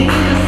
you.